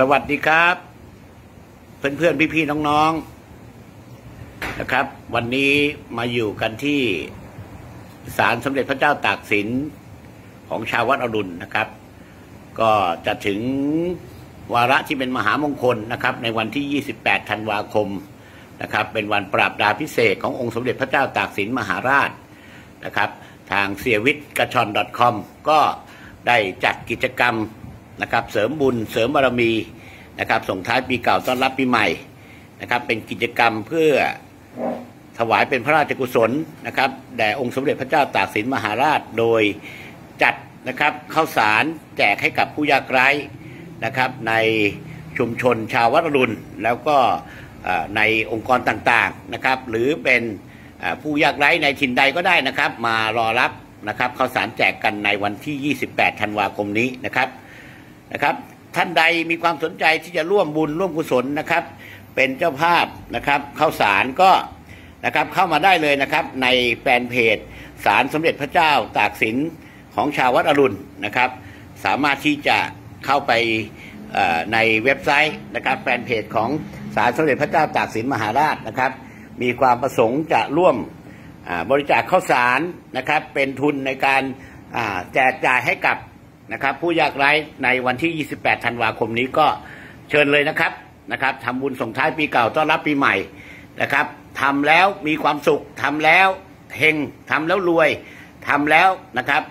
สวัสดีครับ เพื่อนๆพี่ๆน้องๆนะครับ วันนี้มาอยู่กันที่ศาลสมเด็จพระเจ้าตากสินของชาววัดอรุณนะครับ ก็จะถึงวาระที่เป็นมหามงคลนะครับ ในวันที่ 28 ธันวาคมนะครับ เป็นวันปราบดาพิเศษขององค์สมเด็จพระเจ้าตากสินมหาราชนะครับ ทางเสียวิทย์กระชอน .com ก็ได้จัดกิจกรรม นะครับ เสริมบุญเสริมบารมีนะครับ ส่งท้ายปีเก่าต้อนรับปีใหม่นะครับ เป็นกิจกรรมเพื่อถวายเป็นพระราชกุศลนะครับแด่องค์สมเด็จพระเจ้าตากสินมหาราชโดยจัดนะครับข้าวสารแจกให้กับผู้ยากไร้นะครับ ในชุมชนชาววัดรุณแล้วก็ในองค์กรต่างๆนะครับ หรือเป็นผู้ยากไร้ในถิ่นใดก็ได้นะครับ มารอรับนะครับข้าวสารแจกกันในวันที่ 28 ธันวาคมนี้นะครับ นะครับ ท่านใดมีความสนใจที่จะร่วมบุญร่วมกุศลนะครับ เป็นเจ้าภาพนะครับเข้าสารก็นะครับเข้ามาได้เลยนะครับ ในแฟนเพจสารสมเด็จพระเจ้าตากสินของชาววัดอรุณนะครับ สามารถที่จะเข้าไปในเว็บไซต์นะครับแฟนเพจของสารสมเด็จพระเจ้าตากสินมหาราชนะครับ มีความประสงค์จะร่วมบริจาคข้าวสารนะครับ เป็นทุนในการแจกจ่ายให้กับ นะครับ ผู้ยากไร้ในวันที่ 28 ธันวาคมนี้ก็เชิญเลยนะครับนะครับทำบุญส่งท้ายปีเก่าต้อนรับปีใหม่นะครับทำแล้วมีความสุขทำแล้วเฮงทำแล้วรวยทำแล้วนะครับ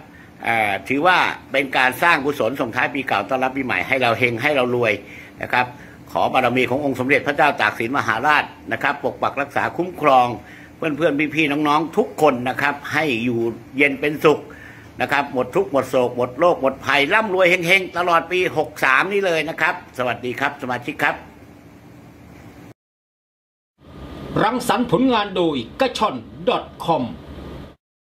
ถือว่าเป็นการสร้างกุศลส่งท้ายปีเก่าต้อนรับปีใหม่ให้เราเฮงให้เรารวยนะครับ ขอบารมีขององค์สมเด็จพระเจ้าตากสินมหาราชนะครับ ปกปักรักษาคุ้มครองเพื่อนเพื่อนพี่พี่ๆน้องๆ ทุกคนนะครับ ให้อยู่เย็นเป็นสุข นะครับ หมดทุกข์หมดโศก หมดโรคหมดภัยร่ำรวยเฮงๆ ตลอดปี 63 นี้เลยนะครับ สวัสดีครับ สมาชิกครับ รังสรรค์ผลงานโดยกระชอน .com